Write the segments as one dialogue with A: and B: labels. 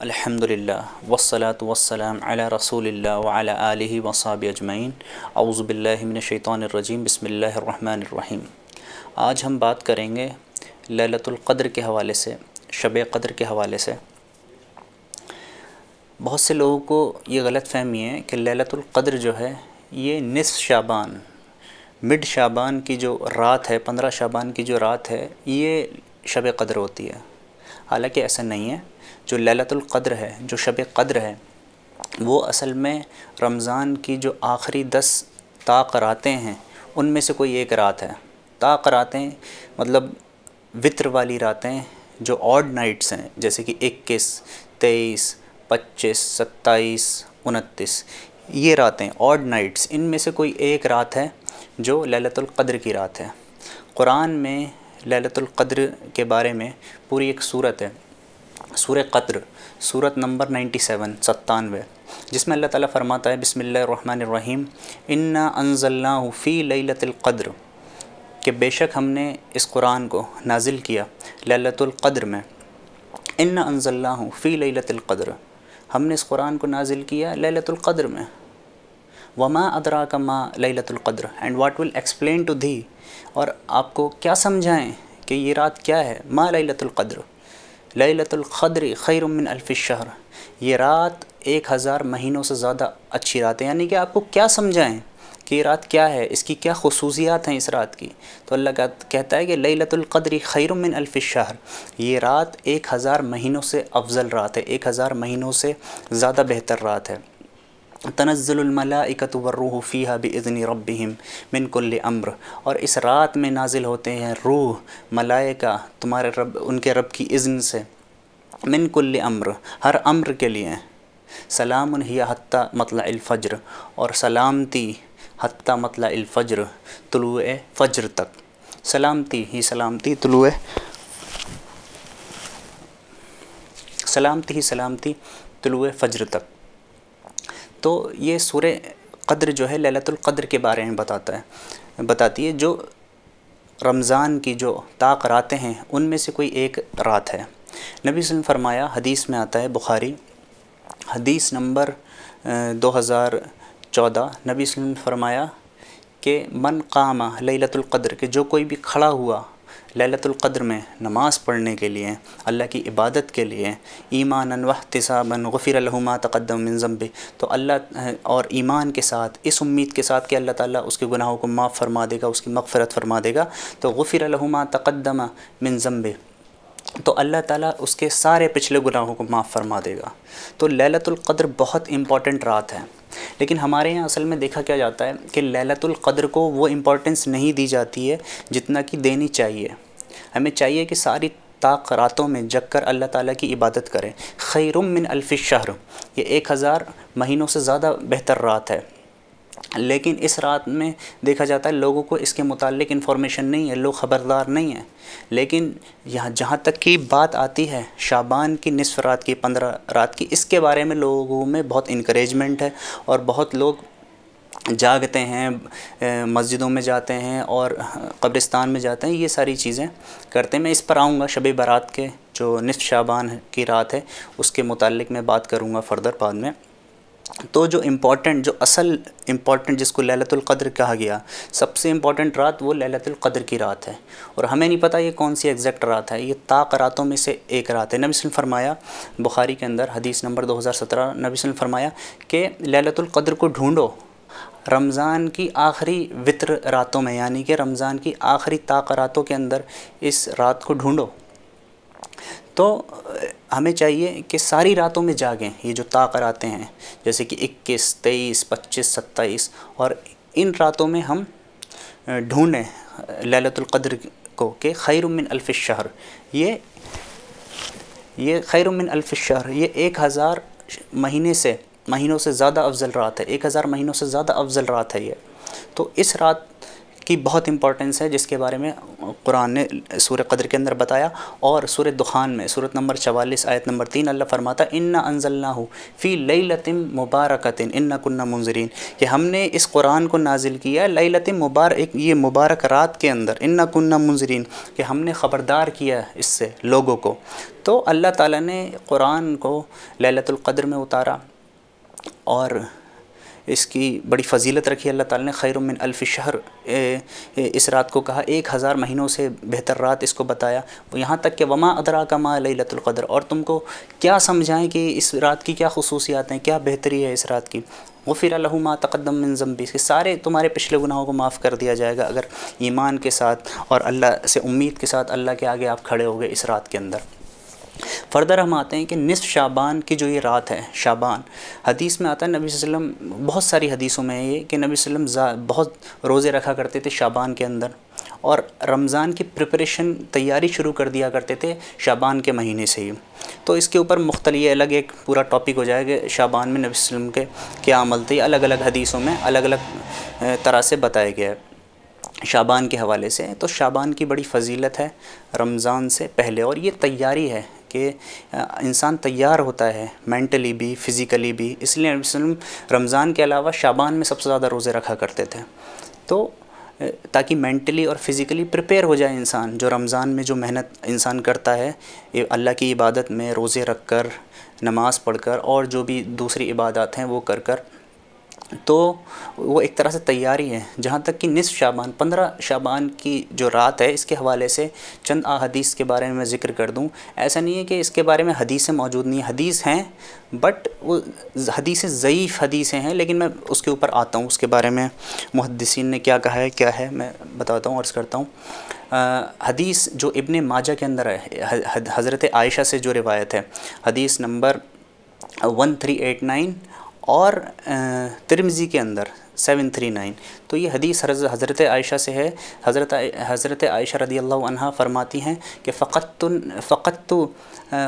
A: الحمد للہ وسلاۃ وسلام علی رسول اللہ وعلی علیہ وصاب اجمعین۔ اعوذ باللہ من الشیطان الرجیم، بسم اللہ الرحمن الرحیم۔ آج ہم بات کریں گے لیلۃ القدر کے حوالے سے، شب قدر کے حوالے سے۔ بہت سے لوگوں کو یہ غلط فہمی ہے کہ لیلۃ القدر جو ہے، یہ نصف شابان مڈ شابان کی جو رات ہے، پندرہ شابان کی جو رات ہے، یہ شب قدر ہوتی ہے۔ حالانکہ ایسا نہیں ہے۔ جو لیلۃ القدر ہے، جو شب قدر ہے، وہ اصل میں رمضان کی جو آخری دس طاق راتیں ہیں، ان میں سے کوئی ایک رات ہے۔ طاق راتیں مطلب وطر والی راتیں جو آڈ نائٹس ہیں، جیسے کہ اکیس، تیئیس، پچیس، ستائیس، انتیس، یہ راتیں آڈ نائٹس ان میں سے کوئی ایک رات ہے جو لیلۃ القدر کی رات ہے۔ قرآن میں لیلۃ القدر کے بارے میں پوری ایک صورت ہے۔ سورہ قدر صورت نمبر نائنٹی سیون، ستانوے، جس میں اللہ تعالیٰ فرماتا ہے، بسم اللہ الرحمن الرحیم، انا انزلناہ فی لیلت القدر کہ بے شک ہم نے اس قرآن کو نازل کیا لیلت القدر میں۔ انا انزلناہ فی لیلت القدر ہم نے اس قرآن کو نازل کیا لیلت القدر میں۔ وما ادراک ما لیلت القدر and what will explain to the اور آپ کو کیا سمجھائیں کہ یہ رات کیا ہے؟ ما لیلت القدر لیلت القدر خیر من الف الشہر یہ رات ایک ہزار مہینوں سے زیادہ اچھی رات ہے یعنی کہ آپ کو کیا سمجھائیں کہ یہ رات کیا ہے؟ اس کی کیا خصوصیات ہیں اس رات کی؟ تو اللہ کا کہتا ہے کہ لیلت القدر خیر من الف الشہر یہ رات ایک ہزار مہینوں سے افضل رات ہے۔ ایک ہزار مہینوں سے زیادہ بہتر رات ہے۔ تنزل الملائکت والروح فیہا باذن ربہم من کل امر۔ اور اس رات میں نازل ہوتے ہیں روح، ملائکہ، تمہارے رب، ان کے رب کی اذن سے۔ من کل امر، ہر امر کے لیے۔ سلام ہی حتیٰ مطلع الفجر۔ اور سلامتی حتیٰ مطلع الفجر، طلوع فجر تک۔ سلامتی ہی سلامتی، طلوع سلامتی ہی سلامتی، طلوع فجر تک۔ تو یہ سورہ قدر جو ہے لیلت القدر کے بارے میں بتاتا ہے، بتاتی ہے جو رمضان کی جو طاق راتیں ہیں، ان میں سے کوئی ایک رات ہے۔ نبی صلی اللہ علیہ وسلم فرمایا، حدیث میں آتا ہے بخاری۔ حدیث نمبر دو ہزار چودہ۔ نبی صلی اللہ علیہ وسلم فرمایا کہ من قامہ لیلت القدر، کہ جو کوئی بھی کھڑا ہوا لیلت القدر میں نماز پڑھنے کے لیے، اللہ کی عبادت کے لیے ایمان وحتسابً غفر الحما تقدم من تو اللہ، اور ایمان کے ساتھ، اس امید کے ساتھ کہ اللہ تعالیٰ اس کے گناہوں کو معاف فرما دے گا، اس کی مغفرت فرما دے گا۔ تو غفر الحما تقدم من تو اللہ تعالیٰ اس کے سارے پچھلے گناہوں کو معاف فرما دے گا۔ تو لیلت القدر بہت امپورٹنٹ رات ہے۔ لیکن ہمارے یہاں اصل میں دیکھا کیا جاتا ہے کہ لیلت القدر کو وہ امپورٹنس نہیں دی جاتی ہے جتنا کہ دینی چاہیے۔ ہمیں چاہیے کہ ساری طاق راتوں میں جگ کر اللہ تعالیٰ کی عبادت کریں۔ خیرم من الف شہر۔ یہ ایک ہزار مہینوں سے زیادہ بہتر رات ہے۔ لیکن اس رات میں دیکھا جاتا ہے لوگوں کو اس کے متعلق انفارمیشن نہیں ہے، لوگ خبردار نہیں ہیں۔ لیکن یہاں جہاں تک کی بات آتی ہے شابان کی نصف رات کی، پندرہ رات کی، اس کے بارے میں لوگوں میں بہت انکریجمنٹ ہے اور بہت لوگ جاگتے ہیں، مسجدوں میں جاتے ہیں اور قبرستان میں جاتے ہیں۔ یہ ساری چیزیں کرتے ہیں۔ میں اس پر آؤں گا شب برات کے، جو نصف شابان کی رات ہے، اس کے متعلق میں بات کروں گا فردر بعد میں۔ تو جو امپورٹنٹ جو اصل امپورٹنٹ جس کو لیلت القدر کہا گیا، سب سے امپورٹنٹ رات وہ لیلت القدر کی رات ہے۔ اور ہمیں نہیں پتہ یہ کون سی ایگزیکٹ رات ہے، یہ طاق راتوں میں سے ایک رات ہے۔ نبی صلی اللہ فرمایا، بخاری کے اندر حدیث نمبر دو ہزار سترہ، نبی صلی اللہ فرمایا کہ لیلت القدر کو ڈھونڈو۔ رمضان کی آخری وطر راتوں میں یعنی کہ رمضان کی آخری طاق راتوں کے اندر اس رات کو ڈھونڈو۔ تو ہمیں چاہیے کہ ساری راتوں میں جاگیں، یہ جو طاق راتیں ہیں، جیسے کہ اکیس، تیئیس، پچیس، ستائیس، اور ان راتوں میں ہم ڈھونڈیں لیلت القدر کو کہ خیر من الف الشہر۔ یہ یہ خیر من الف الشہر، یہ ایک ہزار مہینے سے، مہینوں سے زیادہ افضل رات ہے، ایک ہزار مہینوں سے زیادہ افضل رات ہے یہ۔ تو اس رات کی بہت امپورٹنس ہے، جس کے بارے میں قرآن نے سورہ قدر کے اندر بتایا اور سورہ دخان میں صورت نمبر چوالیس، آیت نمبر تین، اللہ فرماتا ان انزل نہ فی لئی لطم مبارکتن ان کنہ منظرین کہ ہم نے اس قرآن کو نازل کیا لئی لطم مبارک یہ مبارک رات کے اندر ان کنہ منظرین کہ ہم نے خبردار کیا اس سے لوگوں کو۔ تو اللہ تعالیٰ نے قرآن کو للت القدر میں اتارا اور اس کی بڑی فضیلت رکھی، اللہ تعالیٰ نے خیر من الف شہر اس رات کو کہا، ایک ہزار مہینوں سے بہتر رات اس کو بتایا۔ یہاں تک کہ وما ادرا کا ما لیلت القدر۔ اور تم کو کیا سمجھائیں کہ اس رات کی کیا خصوصیات ہیں؟ کیا بہتری ہے اس رات کی؟ غفر اللہ ما تقدم من ذنبی۔ کہ سارے تمہارے پچھلے گناہوں کو معاف کر دیا جائے گا اگر ایمان کے ساتھ اور اللہ سے امید کے ساتھ اللہ کے آگے آپ کھڑے ہو گئے اس رات کے اندر۔ فردر ہم آتے ہیں کہ نصف شابان کی جو یہ رات ہے شابان حدیث میں آتا ہے نبی صلی اللہ علیہ وسلم، بہت ساری حدیثوں میں ہے یہ کہ نبی صلی اللہ علیہ وسلم بہت روزے رکھا کرتے تھے شابان کے اندر اور رمضان کی پریپریشن تیاری شروع کر دیا کرتے تھے شابان کے مہینے سے ہی۔ تو اس کے اوپر مختلف الگ ایک پورا ٹاپک ہو جائے گا شابان میں نبی صلی اللہ علیہ وسلم کے کیا عمل تھے، الگ الگ حدیثوں میں الگ الگ طرح سے بتایا گیا ہے شابان کے حوالے سے۔ تو شابان کی بڑی فضیلت ہے رمضان سے پہلے اور یہ تیاری ہے کہ انسان تیار ہوتا ہے مینٹلی بھی فزیکلی بھی۔ اس لیے وسلم رمضان کے علاوہ شابان میں سب سے زیادہ روزے رکھا کرتے تھے۔ تو تاکہ مینٹلی اور فزیکلی پریپیئر ہو جائے انسان، جو رمضان میں جو محنت انسان کرتا ہے اللہ کی عبادت میں روزے رکھ کر، نماز پڑھ کر اور جو بھی دوسری عبادات ہیں وہ کر کر تو وہ ایک طرح سے تیاری ہے۔ جہاں تک کہ نصف شابان پندرہ شابان کی جو رات ہے، اس کے حوالے سے چند احادیث کے بارے میں میں ذکر کر دوں۔ ایسا نہیں ہے کہ اس کے بارے میں حدیثیں موجود نہیں ہیں، حدیث ہیں، بٹ وہ حدیثیں ضعیف حدیثیں ہیں، لیکن میں اس کے اوپر آتا ہوں۔ اس کے بارے میں محدثین نے کیا کہا ہے، کیا ہے، میں بتاتا ہوں، عرض کرتا ہوں۔ حدیث جو ابن ماجہ کے اندر ہے حضرت عائشہ سے جو روایت ہے، حدیث number one three eight nine اور ترمزی کے اندر، سیون تھری نائن۔ تو یہ حدیث حضرت عائشہ سے ہے۔ حضرت حضرت عائشہ رضی اللہ عنہ فرماتی ہیں کہ فقط فقط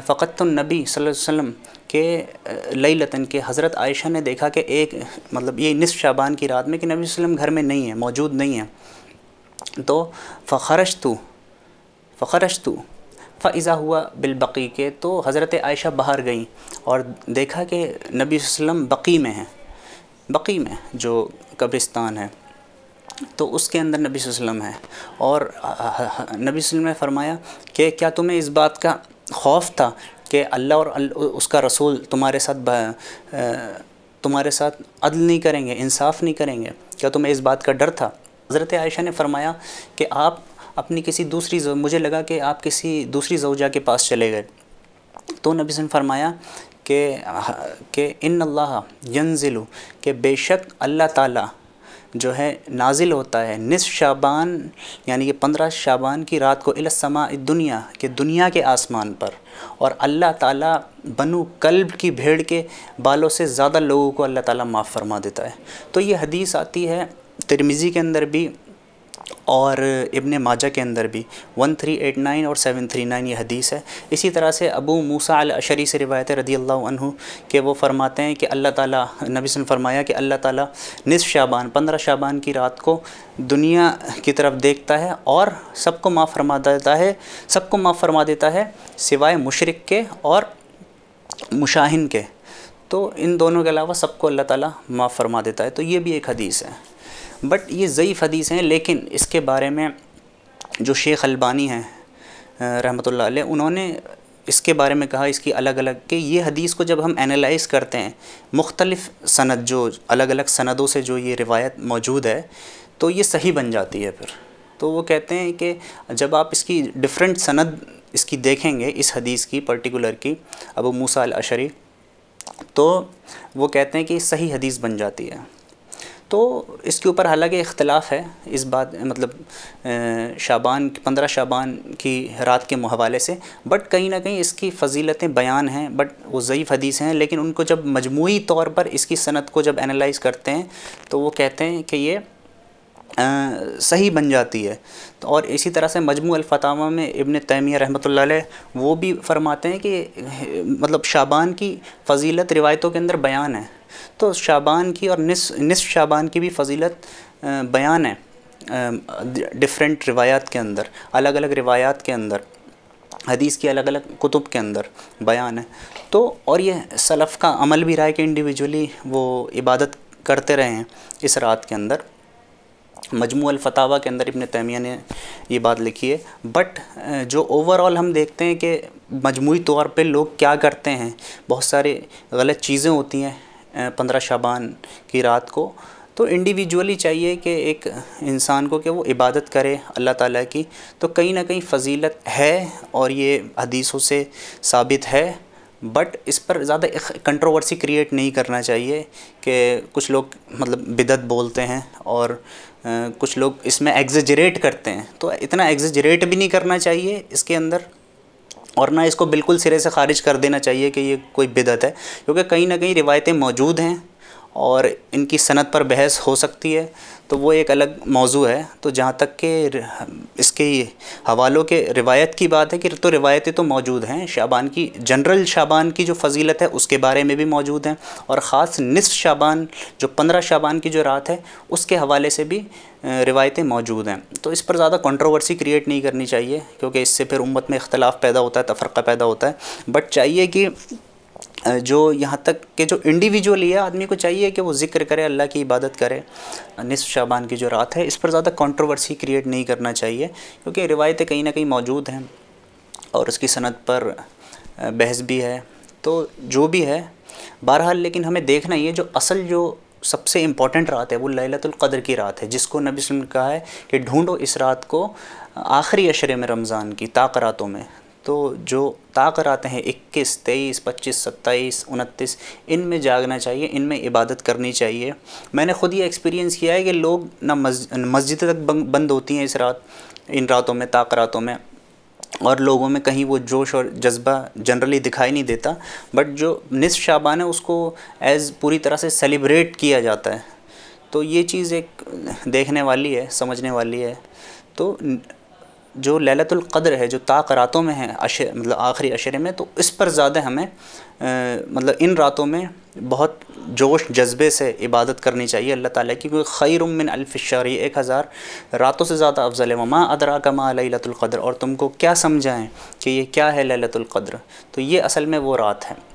A: فقط النبی صلی اللہ علیہ وسلم کے لئی لطن کے حضرت عائشہ نے دیکھا کہ ایک مطلب یہ نصف شابان کی رات میں کہ نبی صلی اللہ علیہ وسلم گھر میں نہیں ہے، موجود نہیں ہے۔ تو فخرش تو فخرش تو فضا ہوا بالبقی کے تو حضرت عائشہ باہر گئیں اور دیکھا کہ نبی صلی اللہ علیہ وسلم بقی میں ہیں، بقی میں جو قبرستان ہے، تو اس کے اندر نبی صلی اللہ علیہ وسلم ہے اور نبی صلی اللہ علیہ وسلم نے فرمایا کہ کیا تمہیں اس بات کا خوف تھا کہ اللہ اور اس کا رسول تمہارے ساتھ تمہارے ساتھ عدل نہیں کریں گے، انصاف نہیں کریں گے؟ کیا تمہیں اس بات کا ڈر تھا؟ حضرت عائشہ نے فرمایا کہ آپ اپنی کسی دوسری مجھے لگا کہ آپ کسی دوسری زوجہ کے پاس چلے گئے۔ تو نبی نے فرمایا کہ کہ ان اللہ ینزلو کہ بے شک اللہ تعالیٰ جو ہے نازل ہوتا ہے۔ نصف شابان یعنی کہ پندرہ شابان کی رات کو السما دنیا کہ دنیا کے آسمان پر۔ اور اللہ تعالیٰ بنو قلب کی بھیڑ کے بالوں سے زیادہ لوگوں کو اللہ تعالیٰ معاف فرما دیتا ہے۔ تو یہ حدیث آتی ہے ترمیزی کے اندر بھی اور ابن ماجہ کے اندر بھی۔ ون تھری ایٹ نائن اور سیون تھری نائن یہ حدیث ہے۔ اسی طرح سے ابو موسیٰ الشری سے روایت رضی اللہ عنہ کہ وہ فرماتے ہیں کہ اللہ تعالیٰ، نبی نے فرمایا کہ اللہ تعالیٰ نصف شابان پندرہ شابان کی رات کو دنیا کی طرف دیکھتا ہے اور سب کو معاف فرما دیتا ہے، سب کو معاف فرما دیتا ہے سوائے مشرق کے اور مشاہن کے۔ تو ان دونوں کے علاوہ سب کو اللہ تعالیٰ معاف فرما دیتا ہے۔ تو یہ بھی ایک حدیث ہے۔ بٹ یہ ضعیف حدیث ہیں، لیکن اس کے بارے میں جو شیخ البانی ہیں رحمۃ اللہ علیہ، انہوں نے اس کے بارے میں کہا، اس کی الگ الگ، کہ یہ حدیث کو جب ہم انالائز کرتے ہیں، مختلف سند جو، الگ الگ سندوں سے جو یہ روایت موجود ہے، تو یہ صحیح بن جاتی ہے پھر۔ تو وہ کہتے ہیں کہ جب آپ اس کی ڈفرینٹ سند اس کی دیکھیں گے، اس حدیث کی پرٹیکولر کی، ابو موسیٰ الاشری تو وہ کہتے ہیں کہ صحیح حدیث بن جاتی ہے۔ تو اس کے اوپر حالانکہ اختلاف ہے، اس بات مطلب شابان پندرہ شابان کی رات کے حوالے سے۔ بٹ کہیں نہ کہیں اس کی فضیلتیں بیان ہیں بٹ وہ ضعیف حدیث ہیں۔ لیکن ان کو جب مجموعی طور پر اس کی صنعت کو جب انالائز کرتے ہیں، تو وہ کہتے ہیں کہ یہ صحیح بن جاتی ہے۔ اور اسی طرح سے مجموع الفتامہ میں ابن تیمیہ رحمۃ اللہ علیہ وہ بھی فرماتے ہیں کہ مطلب شابان کی فضیلت روایتوں کے اندر بیان ہے۔ تو شابان کی اور نصف نصف شابان کی بھی فضیلت بیان ہے ڈفرینٹ روایات کے اندر الگ الگ روایات کے اندر، حدیث کی الگ الگ کتب کے اندر بیان ہے۔ تو اور یہ سلف کا عمل بھی رہا ہے کہ انڈیویجولی وہ عبادت کرتے رہے ہیں اس رات کے اندر۔ مجموع الفتاوہ کے اندر ابن تیمیہ نے یہ بات لکھی ہے۔ بٹ جو اوور آل ہم دیکھتے ہیں کہ مجموعی طور پہ لوگ کیا کرتے ہیں، بہت سارے غلط چیزیں ہوتی ہیں پندرہ شابان کی رات کو۔ تو انڈیویجولی چاہیے کہ ایک انسان کو کہ وہ عبادت کرے اللہ تعالیٰ کی۔ تو کہیں نہ کہیں فضیلت ہے اور یہ حدیثوں سے ثابت ہے۔ بٹ اس پر زیادہ کنٹروورسی کریٹ نہیں کرنا چاہیے کہ کچھ لوگ مطلب بدت بولتے ہیں اور کچھ لوگ اس میں ایگزیجریٹ کرتے ہیں۔ تو اتنا ایگزیجریٹ بھی نہیں کرنا چاہیے اس کے اندر۔ اور نہ اس کو بالکل سرے سے خارج کر دینا چاہیے کہ یہ کوئی بدعت ہے، کیونکہ کہیں نہ کہیں روایتیں موجود ہیں اور ان کی صنعت پر بحث ہو سکتی ہے۔ تو وہ ایک الگ موضوع ہے۔ تو جہاں تک کہ اس کے حوالوں کے روایت کی بات ہے کہ تو روایتیں تو موجود ہیں۔ شعبان کی، جنرل شعبان کی جو فضیلت ہے، اس کے بارے میں بھی موجود ہیں۔ اور خاص نصف شعبان، جو پندرہ شعبان کی جو رات ہے، اس کے حوالے سے بھی روایتیں موجود ہیں۔ تو اس پر زیادہ کنٹروورسی کریٹ نہیں کرنی چاہیے، کیونکہ اس سے پھر امت میں اختلاف پیدا ہوتا ہے، تفرقہ پیدا ہوتا ہے۔ بٹ چاہیے کہ جو یہاں تک کہ جو انڈیویجول ہے، آدمی کو چاہیے کہ وہ ذکر کرے، اللہ کی عبادت کرے۔ نصف شعبان کی جو رات ہے، اس پر زیادہ کنٹروورسی کریٹ نہیں کرنا چاہیے، کیونکہ روایتیں کہیں نہ کہیں موجود ہیں۔ اور اس کی صنعت پر بحث بھی ہے۔ تو جو بھی ہے، بہرحال لیکن ہمیں دیکھنا یہ جو اصل جو سب سے امپورٹنٹ رات ہے، وہ لیلت القدر کی رات ہے۔ جس کو نبی وسلم نے کہا ہے کہ ڈھونڈو اس رات کو آخری اشرے میں رمضان کی راتوں میں۔ تو جو طاقت آتے ہیں، اکیس، تیئیس، پچیس، ستائیس، انتیس، ان میں جاگنا چاہیے، ان میں عبادت کرنی چاہیے۔ میں نے خود یہ ایکسپیرینس کیا ہے کہ لوگ نہ مسجد تک بند ہوتی ہیں اس رات، ان راتوں میں راتوں میں۔ اور لوگوں میں کہیں وہ جوش اور جذبہ جنرلی دکھائی نہیں دیتا۔ بٹ جو نصف شعبان ہے، اس کو ایز پوری طرح سے سیلیبریٹ کیا جاتا ہے۔ تو یہ چیز ایک دیکھنے والی ہے، سمجھنے والی ہے۔ تو جو للت القدر ہے، جو طاق راتوں میں ہے مطلب آخری عشرے میں، تو اس پر زیادہ ہمیں مطلب ان راتوں میں بہت جوش، جذبے سے عبادت کرنی چاہیے اللہ تعالیٰ کی، کیونکہ خیر من الف الشہری ایک ہزار راتوں سے زیادہ افضل ہے۔ وما ادرا کما للت القدر۔ اور تم کو کیا سمجھائیں کہ یہ کیا ہے للت القدر؟ تو یہ اصل میں وہ رات ہے۔